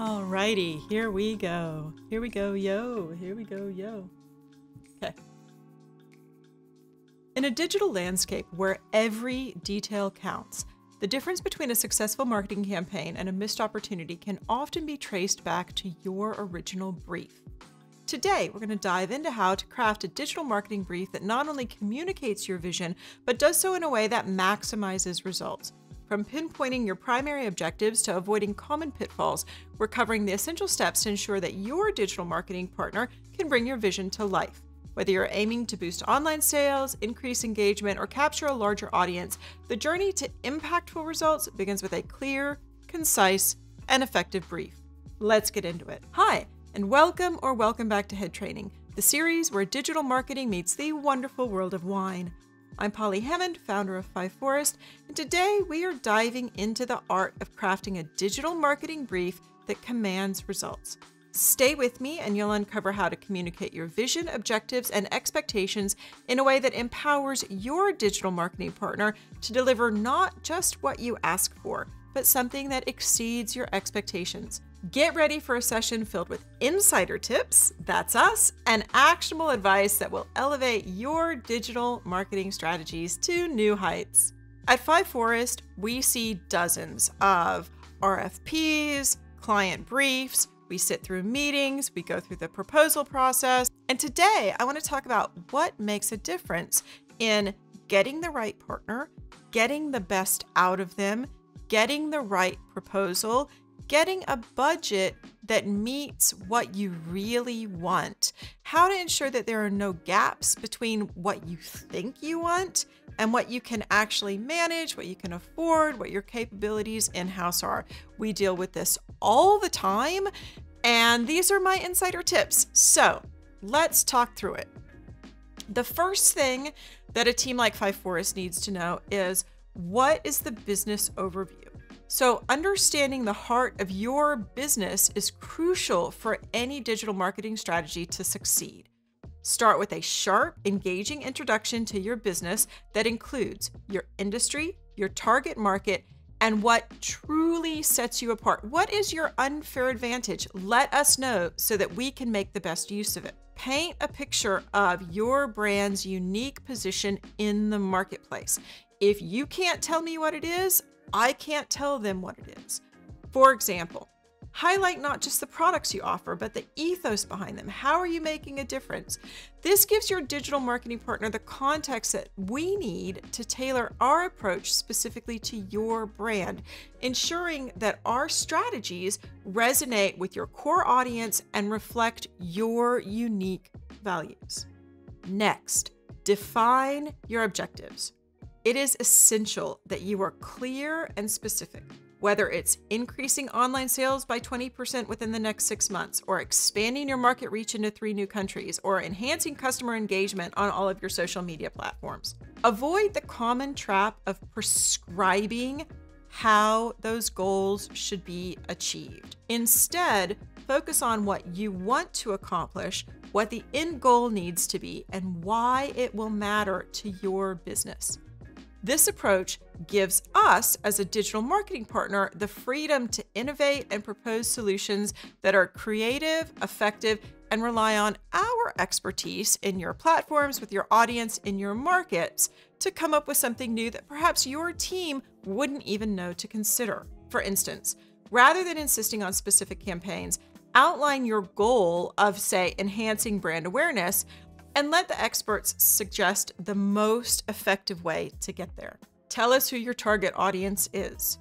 Alrighty, here we go. Here we go, yo. Here we go, yo. Okay. In a digital landscape where every detail counts, the difference between a successful marketing campaign and a missed opportunity can often be traced back to your original brief. Today, we're going to dive into how to craft a digital marketing brief that not only communicates your vision, but does so in a way that maximizes results. From pinpointing your primary objectives to avoiding common pitfalls, we're covering the essential steps to ensure that your digital marketing partner can bring your vision to life. Whether you're aiming to boost online sales, increase engagement, or capture a larger audience, the journey to impactful results begins with a clear, concise, and effective brief. Let's get into it. Hi, and welcome or welcome back to Headtraining, the series where digital marketing meets the wonderful world of wine. I'm Polly Hammond, founder of 5forests, and today we are diving into the art of crafting a digital marketing brief that commands results. Stay with me, and you'll uncover how to communicate your vision, objectives, and expectations in a way that empowers your digital marketing partner to deliver not just what you ask for, but something that exceeds your expectations. Get ready for a session filled with insider tips, that's us, and actionable advice that will elevate your digital marketing strategies to new heights. At 5forests, we see dozens of RFPs, client briefs, we sit through meetings, we go through the proposal process, and today I want to talk about what makes a difference in getting the right partner, getting the best out of them, getting the right proposal, getting a budget that meets what you really want, how to ensure that there are no gaps between what you think you want and what you can actually manage, what you can afford, what your capabilities in house are. We deal with this all the time, and these are my insider tips. So let's talk through it. The first thing that a team like 5forests needs to know is what is the business overview? So, understanding the heart of your business is crucial for any digital marketing strategy to succeed. Start with a sharp, engaging introduction to your business that includes your industry, your target market, and what truly sets you apart. What is your unfair advantage? Let us know so that we can make the best use of it. Paint a picture of your brand's unique position in the marketplace. If you can't tell me what it is, I can't tell them what it is. For example, highlight not just the products you offer, but the ethos behind them. How are you making a difference? This gives your digital marketing partner the context that we need to tailor our approach specifically to your brand, ensuring that our strategies resonate with your core audience and reflect your unique values. Next, define your objectives. It is essential that you are clear and specific. Whether it's increasing online sales by 20% within the next six months, or expanding your market reach into three new countries, or enhancing customer engagement on all of your social media platforms. Avoid the common trap of prescribing how those goals should be achieved. Instead, focus on what you want to accomplish, what the end goal needs to be, and why it will matter to your business. This approach gives us, as a digital marketing partner, the freedom to innovate and propose solutions that are creative, effective, and rely on our expertise in your platforms, with your audience, in your markets, to come up with something new that perhaps your team wouldn't even know to consider. For instance, rather than insisting on specific campaigns, outline your goal of, say, enhancing brand awareness and let the experts suggest the most effective way to get there. Tell us who your target audience is.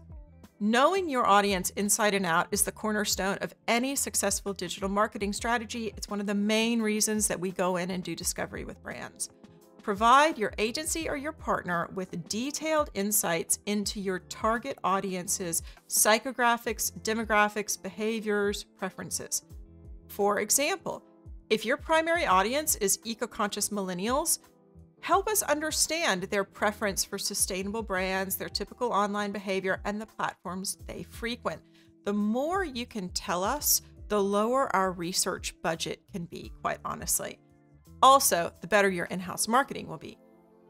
Knowing your audience inside and out is the cornerstone of any successful digital marketing strategy. It's one of the main reasons that we go in and do discovery with brands. Provide your agency or your partner with detailed insights into your target audience's psychographics, demographics, behaviors, preferences. For example, if your primary audience is eco conscious millennials, help us understand their preference for sustainable brands, their typical online behavior, and the platforms they frequent. The more you can tell us, the lower our research budget can be, quite honestly. Also, the better your in house marketing will be.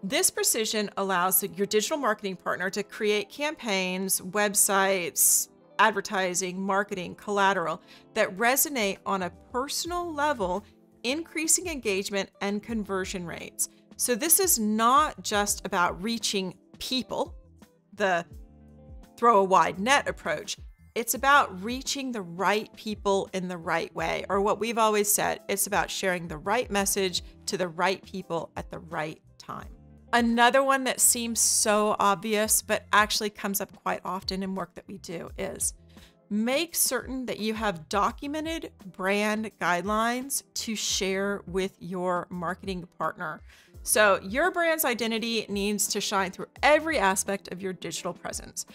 This precision allows your digital marketing partner to create campaigns, websites, advertising, marketing, collateral that resonate on a personal level, increasing engagement and conversion rates. So, this is not just about reaching people, the throw a wide net approach. It's about reaching the right people in the right way, or what we've always said, it's about sharing the right message to the right people at the right time. Another one that seems so obvious, but actually comes up quite often in work that we do is make certain that you have documented brand guidelines to share with your marketing partner. So, your brand's identity needs to shine through every aspect of your digital presence.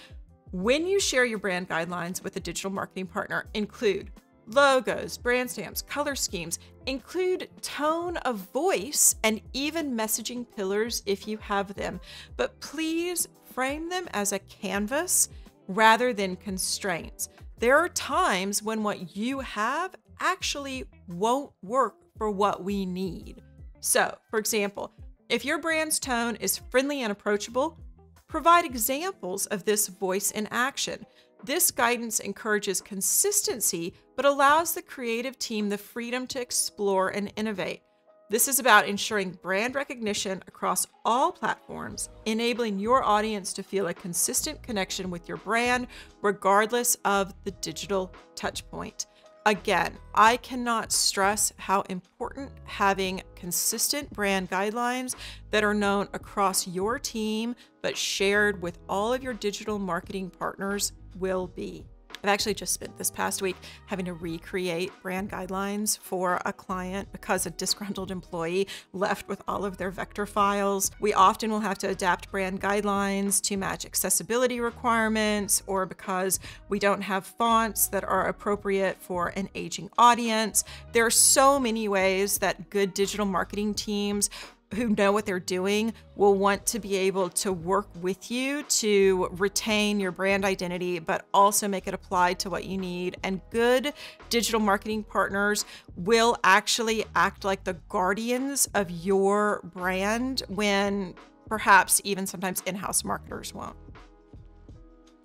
When you share your brand guidelines with a digital marketing partner, include logos, brand stamps, color schemes, include tone of voice and even messaging pillars if you have them. But please frame them as a canvas rather than constraints. There are times when what you have actually won't work for what we need. So, for example, if your brand's tone is friendly and approachable, provide examples of this voice in action. This guidance encourages consistency, but allows the creative team the freedom to explore and innovate. This is about ensuring brand recognition across all platforms, enabling your audience to feel a consistent connection with your brand, regardless of the digital touchpoint. Again, I cannot stress how important having consistent brand guidelines that are known across your team but shared with all of your digital marketing partners will be. I've actually just spent this past week having to recreate brand guidelines for a client because a disgruntled employee left with all of their vector files. We often will have to adapt brand guidelines to match accessibility requirements or because we don't have fonts that are appropriate for an aging audience. There are so many ways that good digital marketing teams who know what they're doing will want to be able to work with you to retain your brand identity, but also make it apply to what you need. And good digital marketing partners will actually act like the guardians of your brand when perhaps even sometimes in house marketers won't.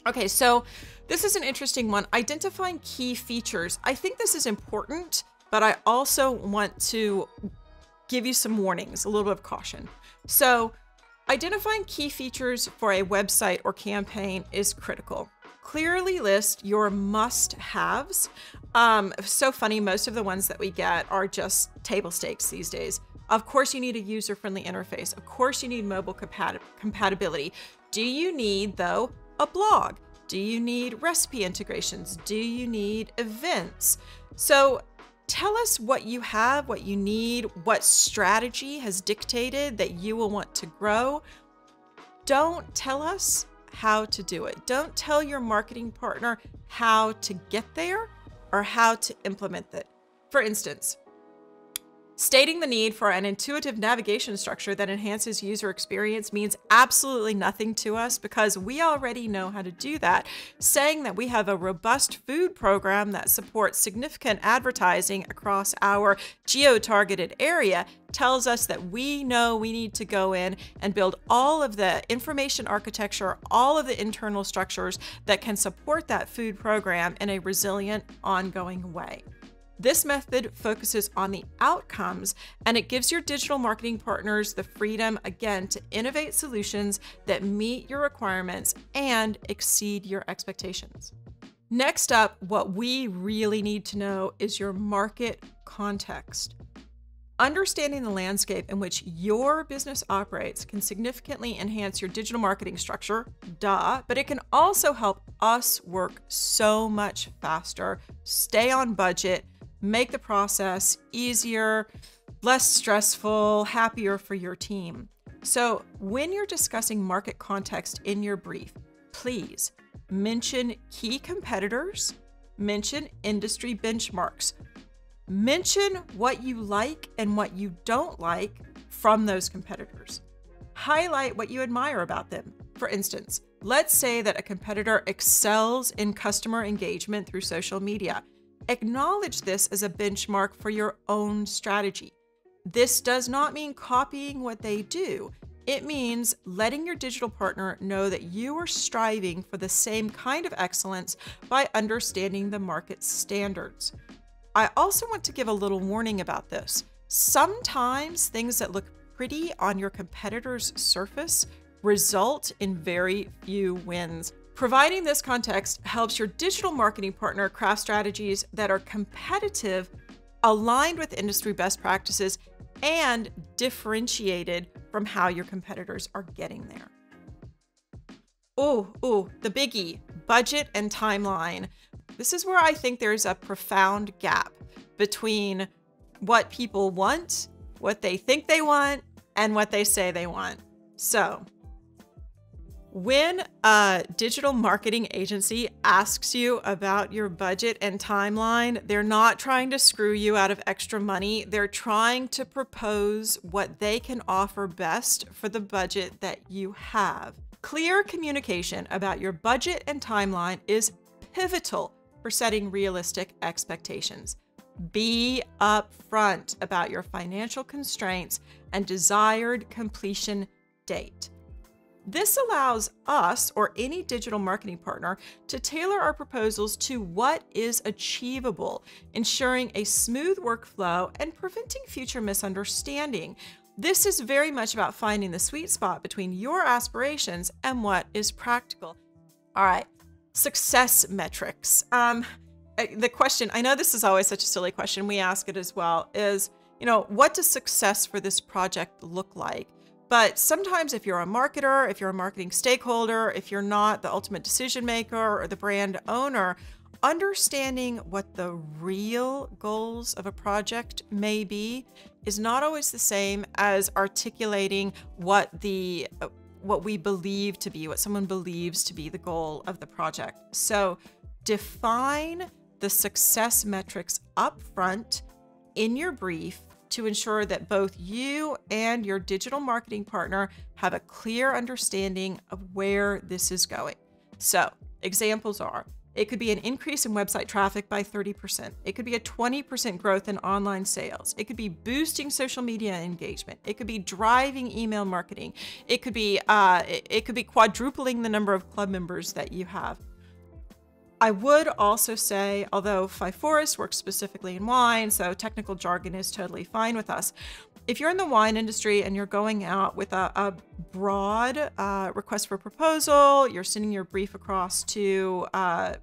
Okay, so this is an interesting one. Identifying key features. I think this is important, but I also want to give you some warnings, a little bit of caution. So, identifying key features for a website or campaign is critical. Clearly list your must haves. Um, so funny, most of the ones that we get are just table stakes these days. Of course, you need a user friendly interface. Of course, you need mobile compat- compatibility. Do you need, though, a blog? Do you need recipe integrations? Do you need events? So, tell us what you have, what you need, what strategy has dictated that you will want to grow. Don't tell us how to do it. Don't tell your marketing partner how to get there or how to implement it. For instance, Stating the need for an intuitive navigation structure that enhances user experience means absolutely nothing to us because we already know how to do that. Saying that we have a robust food program that supports significant advertising across our geo targeted area tells us that we know we need to go in and build all of the information architecture, all of the internal structures that can support that food program in a resilient, ongoing way. This method focuses on the outcomes and it gives your digital marketing partners the freedom, again, to innovate solutions that meet your requirements and exceed your expectations. Next up, what we really need to know is your market context. Understanding the landscape in which your business operates can significantly enhance your digital marketing structure, duh, but it can also help us work so much faster, stay on budget, make the process easier, less stressful, happier for your team. So, when you're discussing market context in your brief, please mention key competitors, mention industry benchmarks, mention what you like and what you don't like from those competitors. Highlight what you admire about them. For instance, let's say that a competitor excels in customer engagement through social media Acknowledge this as a benchmark for your own strategy. This does not mean copying what they do. It means letting your digital partner know that you are striving for the same kind of excellence by understanding the market standards. I also want to give a little warning about this. Sometimes things that look pretty on your competitor's surface result in very few wins. Providing this context helps your digital marketing partner craft strategies that are competitive, aligned with industry best practices, and differentiated from how your competitors are getting there. Oh, oh, the biggie budget and timeline. This is where I think there's a profound gap between what people want, what they think they want, and what they say they want. So, when a digital marketing agency asks you about your budget and timeline, they're not trying to screw you out of extra money. They're trying to propose what they can offer best for the budget that you have. Clear communication about your budget and timeline is pivotal for setting realistic expectations. Be upfront about your financial constraints and desired completion date. This allows us or any digital marketing partner to tailor our proposals to what is achievable, ensuring a smooth workflow and preventing future misunderstanding. This is very much about finding the sweet spot between your aspirations and what is practical. All right, success metrics. Um, the question, I know this is always such a silly question, we ask it as well, is, you know, what does success for this project look like? But sometimes, if you're a marketer, if you're a marketing stakeholder, if you're not the ultimate decision maker or the brand owner, understanding what the real goals of a project may be is not always the same as articulating what the what we believe to be what someone believes to be the goal of the project. So define the success metrics up front in your brief to ensure that both you and your digital marketing partner have a clear understanding of where this is going. So, examples are it could be an increase in website traffic by 30%. It could be a 20% growth in online sales. It could be boosting social media engagement. It could be driving email marketing. It could be uh, it could be quadrupling the number of club members that you have. I would also say, although Forest works specifically in wine, so technical jargon is totally fine with us. If you're in the wine industry and you're going out with a, a broad uh, request for proposal, you're sending your brief across to uh,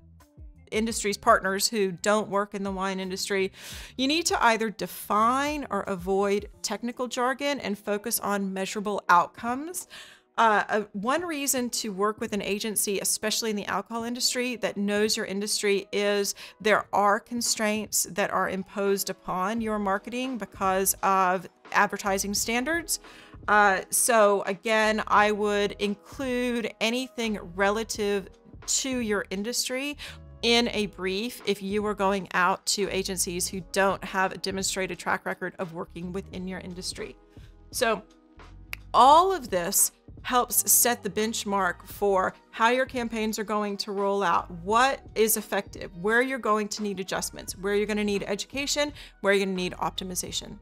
industry's partners who don't work in the wine industry, you need to either define or avoid technical jargon and focus on measurable outcomes. Uh, uh, one reason to work with an agency, especially in the alcohol industry, that knows your industry is there are constraints that are imposed upon your marketing because of advertising standards. Uh, so, again, I would include anything relative to your industry in a brief if you were going out to agencies who don't have a demonstrated track record of working within your industry. So, all of this helps set the benchmark for how your campaigns are going to roll out, what is effective, where you're going to need adjustments, where you're going to need education, where you're going to need optimization.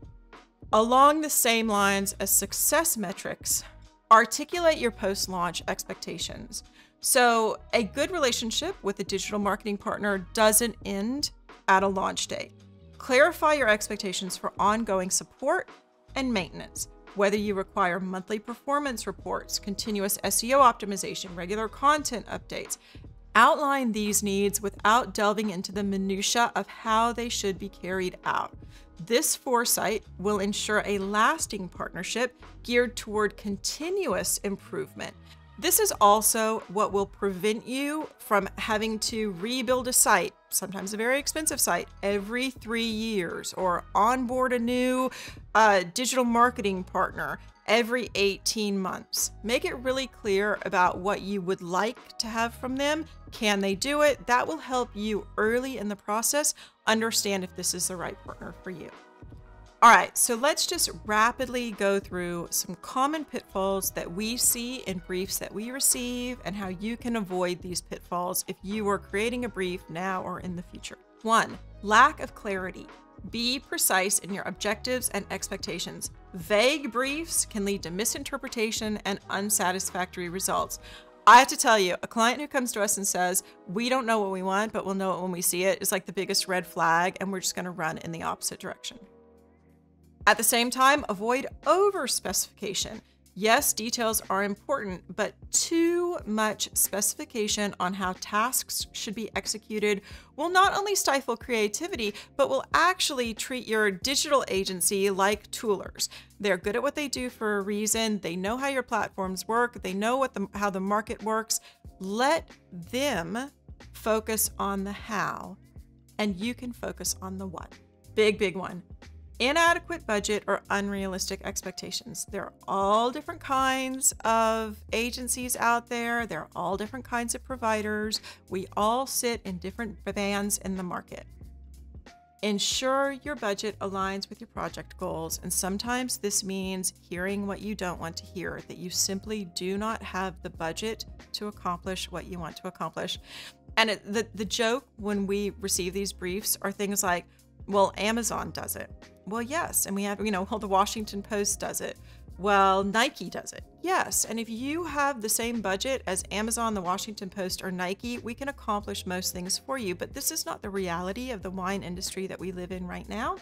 Along the same lines as success metrics, articulate your post launch expectations. So, a good relationship with a digital marketing partner doesn't end at a launch date. Clarify your expectations for ongoing support and maintenance whether you require monthly performance reports, continuous SEO optimization, regular content updates. Outline these needs without delving into the minutiae of how they should be carried out. This foresight will ensure a lasting partnership geared toward continuous improvement. This is also what will prevent you from having to rebuild a site sometimes a very expensive site, every three years, or onboard a new uh, digital marketing partner every 18 months. Make it really clear about what you would like to have from them. Can they do it? That will help you early in the process understand if this is the right partner for you. All right, so let's just rapidly go through some common pitfalls that we see in briefs that we receive and how you can avoid these pitfalls if you are creating a brief now or in the future. one, lack of clarity. Be precise in your objectives and expectations. Vague briefs can lead to misinterpretation and unsatisfactory results. I have to tell you, a client who comes to us and says, We don't know what we want, but we'll know it when we see it, is like the biggest red flag, and we're just going to run in the opposite direction. At the same time, avoid over specification. Yes, details are important, but too much specification on how tasks should be executed will not only stifle creativity, but will actually treat your digital agency like toolers. They're good at what they do for a reason. They know how your platforms work. They know what the, how the market works. Let them focus on the how, and you can focus on the what. Big, big one inadequate budget or unrealistic expectations. There are all different kinds of agencies out there. There are all different kinds of providers. We all sit in different bands in the market. Ensure your budget aligns with your project goals, and sometimes this means hearing what you don't want to hear, that you simply do not have the budget to accomplish what you want to accomplish. And it, the, the joke when we receive these briefs are things like, well, Amazon does it. Well, yes. And we have, you know, well, the Washington Post does it. Well, Nike does it. Yes. And if you have the same budget as Amazon, the Washington Post, or Nike, we can accomplish most things for you. But this is not the reality of the wine industry that we live in right now.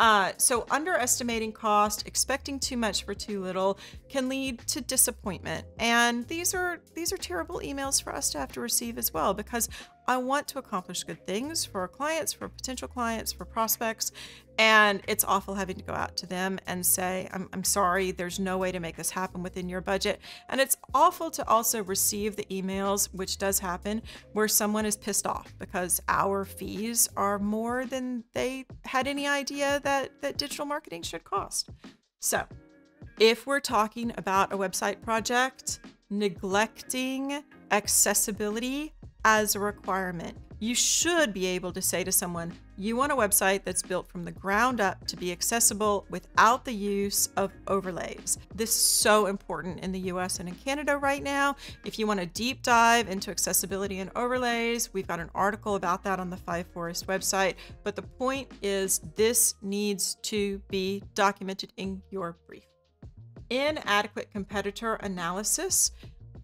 Uh, so underestimating cost, expecting too much for too little, can lead to disappointment. And these are these are terrible emails for us to have to receive as well because I want to accomplish good things for clients, for potential clients, for prospects, and it's awful having to go out to them and say, I'm, I'm sorry, there's no way to make this happen within your budget. And it's awful to also receive the emails, which does happen, where someone is pissed off because our fees are more than they had any idea that, that digital marketing should cost. So, if we're talking about a website project, neglecting accessibility as a requirement you should be able to say to someone, you want a website that's built from the ground up to be accessible without the use of overlays. This is so important in the US and in Canada right now. If you want a deep dive into accessibility and overlays, we've got an article about that on the 5forests website. But the point is, this needs to be documented in your brief. Inadequate competitor analysis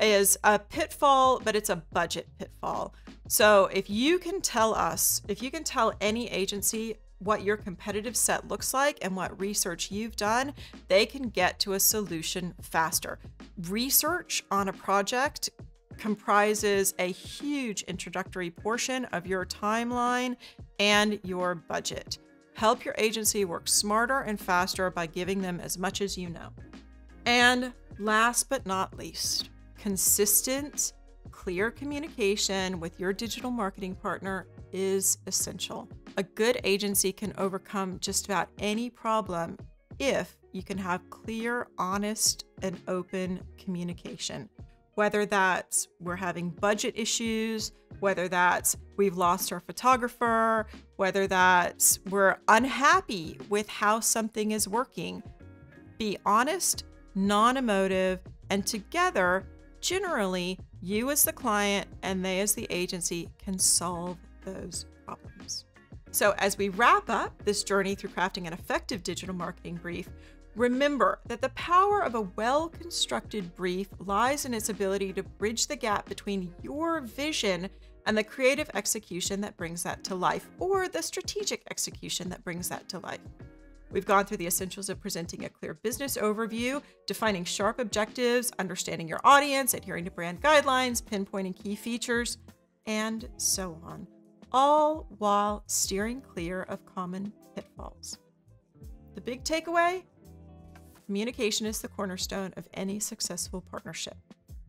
is a pitfall, but it's a budget pitfall. So if you can tell us, if you can tell any agency what your competitive set looks like and what research you've done, they can get to a solution faster. Research on a project comprises a huge introductory portion of your timeline and your budget. Help your agency work smarter and faster by giving them as much as you know. And last but not least, consistent clear communication with your digital marketing partner is essential. A good agency can overcome just about any problem if you can have clear, honest, and open communication. Whether that's we're having budget issues, whether that's we've lost our photographer, whether that's we're unhappy with how something is working. Be honest, non emotive, and together, generally, you, as the client, and they, as the agency, can solve those problems. So, as we wrap up this journey through crafting an effective digital marketing brief, remember that the power of a well constructed brief lies in its ability to bridge the gap between your vision and the creative execution that brings that to life, or the strategic execution that brings that to life. We've gone through the essentials of presenting a clear business overview, defining sharp objectives, understanding your audience, adhering to brand guidelines, pinpointing key features, and so on, all while steering clear of common pitfalls. The big takeaway communication is the cornerstone of any successful partnership.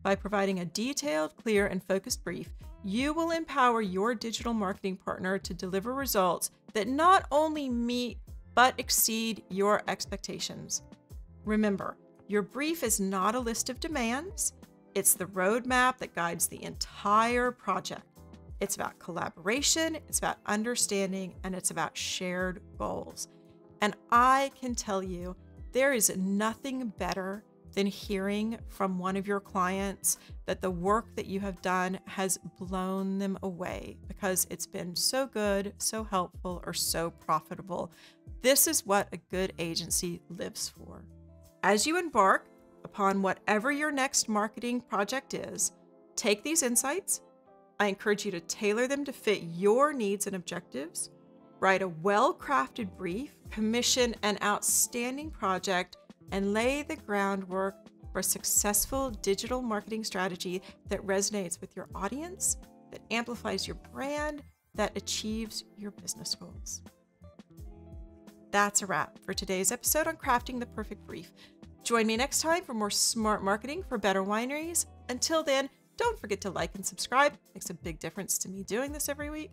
By providing a detailed, clear, and focused brief, you will empower your digital marketing partner to deliver results that not only meet but exceed your expectations. Remember, your brief is not a list of demands, it's the roadmap that guides the entire project. It's about collaboration, it's about understanding, and it's about shared goals. And I can tell you, there is nothing better than hearing from one of your clients that the work that you have done has blown them away because it's been so good, so helpful, or so profitable. This is what a good agency lives for. As you embark upon whatever your next marketing project is, take these insights. I encourage you to tailor them to fit your needs and objectives. Write a well crafted brief, commission an outstanding project, and lay the groundwork for a successful digital marketing strategy that resonates with your audience, that amplifies your brand, that achieves your business goals. That's a wrap for today's episode on crafting the perfect brief. Join me next time for more smart marketing for better wineries. Until then, don't forget to like and subscribe. It makes a big difference to me doing this every week.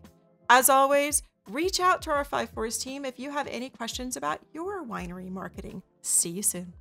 As always, reach out to our 5forests team if you have any questions about your winery marketing. See you soon.